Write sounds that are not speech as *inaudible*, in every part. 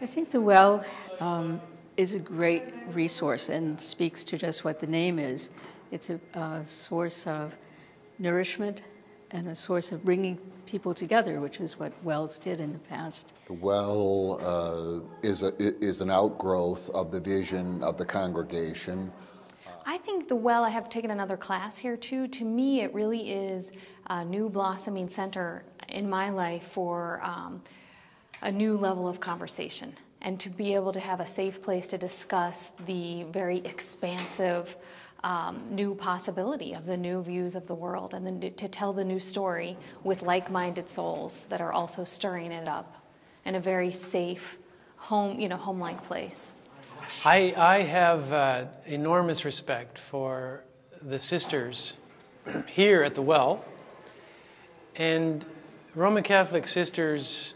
I think the well um, is a great resource and speaks to just what the name is. It's a, a source of nourishment and a source of bringing people together, which is what wells did in the past. The well uh, is, a, is an outgrowth of the vision of the congregation. I think the well, I have taken another class here too. To me, it really is a new blossoming center in my life for um, a new level of conversation and to be able to have a safe place to discuss the very expansive um, new possibility of the new views of the world and then to tell the new story with like-minded souls that are also stirring it up in a very safe home, you know, home-like place. I, I have uh, enormous respect for the sisters here at the well and Roman Catholic sisters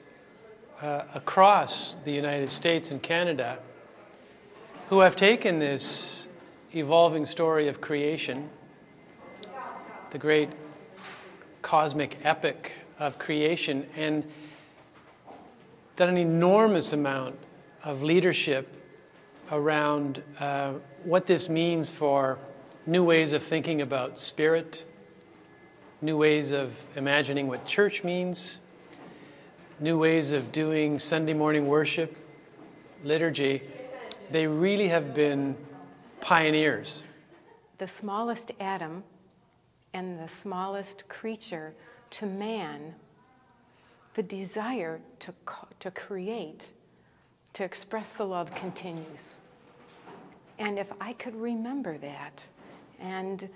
uh, across the United States and Canada who have taken this evolving story of creation, the great cosmic epic of creation, and done an enormous amount of leadership around uh, what this means for new ways of thinking about spirit, new ways of imagining what church means, new ways of doing Sunday morning worship, liturgy. They really have been pioneers. The smallest atom and the smallest creature to man, the desire to, to create, to express the love continues. And if I could remember that and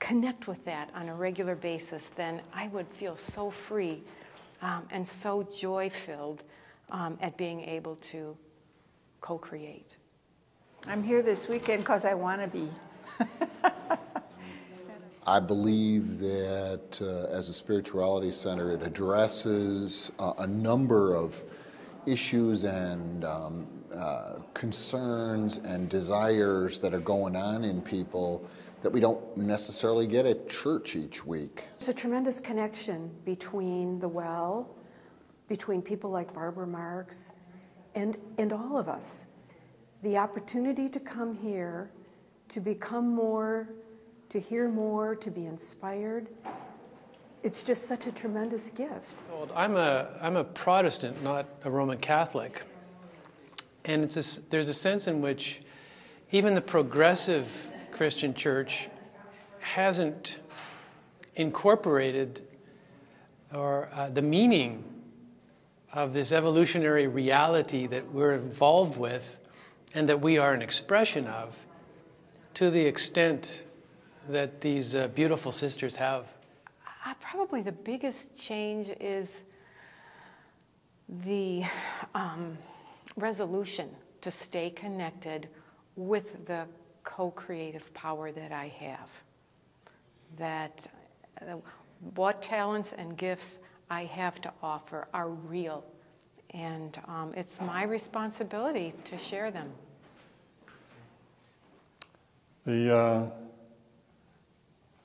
connect with that on a regular basis, then I would feel so free um, and so joy filled um, at being able to co create. I'm here this weekend because I want to be. *laughs* I believe that uh, as a spirituality center, it addresses uh, a number of issues and um, uh, concerns and desires that are going on in people that we don't necessarily get at church each week. There's a tremendous connection between the well, between people like Barbara Marx, and, and all of us the opportunity to come here, to become more, to hear more, to be inspired. It's just such a tremendous gift. I'm a, I'm a Protestant, not a Roman Catholic. And it's a, there's a sense in which even the progressive Christian church hasn't incorporated or uh, the meaning of this evolutionary reality that we're involved with and that we are an expression of to the extent that these uh, beautiful sisters have? Uh, probably the biggest change is the um, resolution to stay connected with the co creative power that I have. That uh, what talents and gifts I have to offer are real, and um, it's my responsibility to share them. The, uh,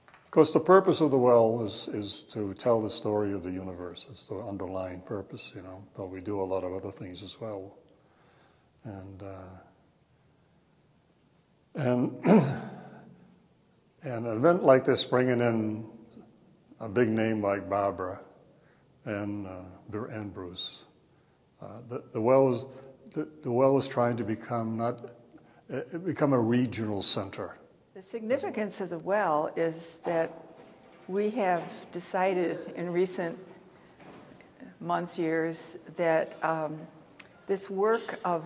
of course, the purpose of the well is, is to tell the story of the universe. It's the underlying purpose, you know, though we do a lot of other things as well. And, uh, and, and *clears throat* an event like this, bringing in a big name like Barbara and, uh, and Bruce, uh, the, the, well is, the, the well is trying to become not become a regional center. The significance of the well is that we have decided in recent months, years, that um, this work of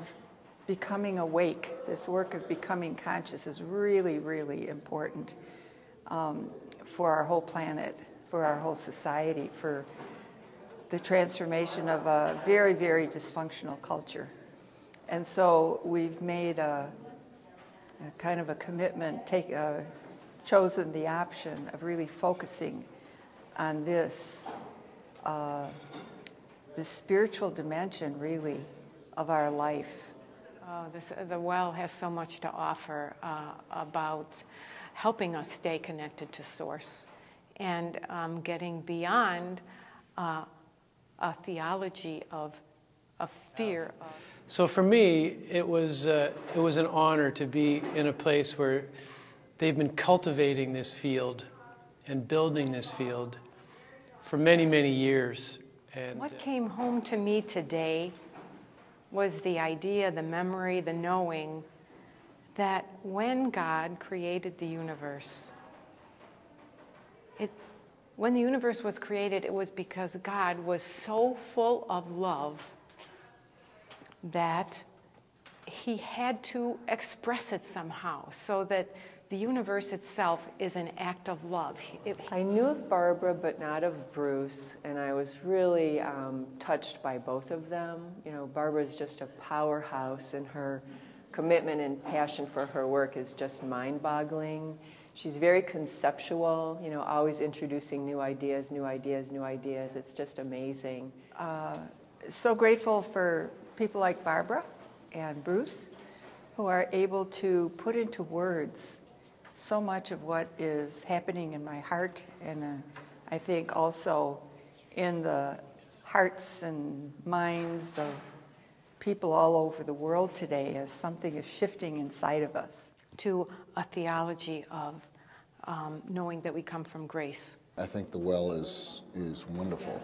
becoming awake, this work of becoming conscious is really, really important um, for our whole planet, for our whole society, for the transformation of a very, very dysfunctional culture. And so we've made a, a kind of a commitment, take, uh, chosen the option of really focusing on this, uh, the spiritual dimension, really, of our life. Oh, this, the well has so much to offer uh, about helping us stay connected to Source and um, getting beyond uh, a theology of of fear of So for me, it was, uh, it was an honor to be in a place where they've been cultivating this field and building this field for many, many years. And What uh, came home to me today was the idea, the memory, the knowing that when God created the universe, it, when the universe was created, it was because God was so full of love that he had to express it somehow so that the universe itself is an act of love. It- I knew of Barbara, but not of Bruce, and I was really um, touched by both of them. You know, Barbara is just a powerhouse, and her commitment and passion for her work is just mind boggling. She's very conceptual, you know, always introducing new ideas, new ideas, new ideas. It's just amazing. so grateful for people like Barbara and Bruce who are able to put into words so much of what is happening in my heart and uh, I think also in the hearts and minds of people all over the world today as something is shifting inside of us. to a theology of um, knowing that we come from grace. I think the well is, is wonderful.